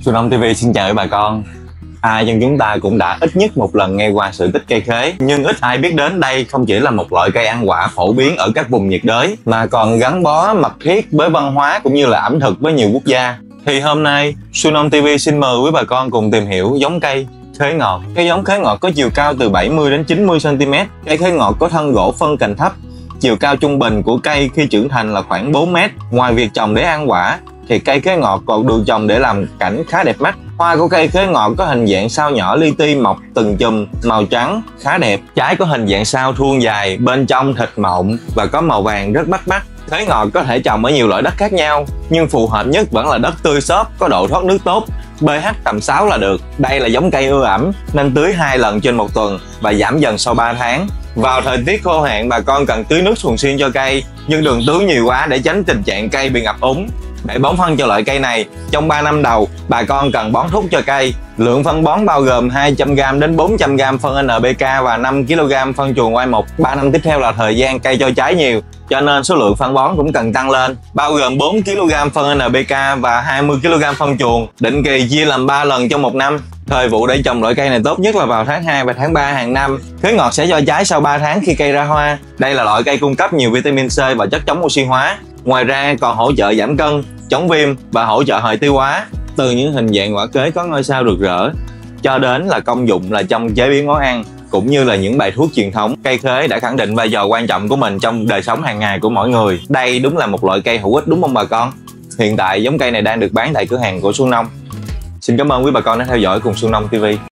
Xuân Ông TV xin chào quý bà con. Ai trong chúng ta cũng đã ít nhất một lần nghe qua sự tích cây khế, Nhưng ít ai biết đến đây không chỉ là một loại cây ăn quả phổ biến ở các vùng nhiệt đới, Mà còn gắn bó, mật thiết với văn hóa cũng như là ẩm thực với nhiều quốc gia. Thì hôm nay Xuân Ông TV xin mời quý bà con cùng tìm hiểu giống cây, khế ngọt. Cây giống khế ngọt có chiều cao từ 70 đến 90 cm Cây khế ngọt có thân gỗ phân cành thấp, Chiều cao trung bình của cây khi trưởng thành là khoảng 4 mét. Ngoài việc trồng để ăn quả thì cây khế ngọt còn được trồng để làm cảnh khá đẹp mắt. Hoa của cây khế ngọt có hình dạng sao nhỏ li ti mọc từng chùm màu trắng khá đẹp. Trái có hình dạng sao thuôn dài, bên trong thịt mọng và có màu vàng rất bắt mắt. Khế ngọt có thể trồng ở nhiều loại đất khác nhau, nhưng phù hợp nhất vẫn là đất tươi xốp, có độ thoát nước tốt, pH tầm 6 là được. Đây là giống cây ưa ẩm nên tưới hai lần trên một tuần và giảm dần sau 3 tháng. Vào thời tiết khô hạn bà con cần tưới nước thường xuyên cho cây, nhưng đừng tưới nhiều quá để tránh tình trạng cây bị ngập úng. Để bón phân cho loại cây này, trong 3 năm đầu, bà con cần bón thuốc cho cây. Lượng phân bón bao gồm 200g đến 400g phân NPK và 5kg phân chuồng Y1. 3 năm tiếp theo là thời gian cây cho trái nhiều, cho nên số lượng phân bón cũng cần tăng lên. Bao gồm 4kg phân NPK và 20kg phân chuồng, định kỳ chia làm 3 lần trong một năm. Thời vụ để trồng loại cây này tốt nhất là vào tháng 2 và tháng 3 hàng năm. Khế ngọt sẽ cho trái sau 3 tháng khi cây ra hoa. Đây là loại cây cung cấp nhiều vitamin C và chất chống oxy hóa. Ngoài ra còn hỗ trợ giảm cân, chống viêm và hỗ trợ hệ tiêu hóa. Từ những hình dạng quả kế có ngôi sao rực rỡ cho đến là công dụng là trong chế biến món ăn cũng như là những bài thuốc truyền thống cây khế đã khẳng định vai trò quan trọng của mình trong đời sống hàng ngày của mỗi người. Đây đúng là một loại cây hữu ích đúng không bà con? Hiện tại giống cây này đang được bán tại cửa hàng của Xuân Nông. Xin cảm ơn quý bà con đã theo dõi cùng Xuân Nông TV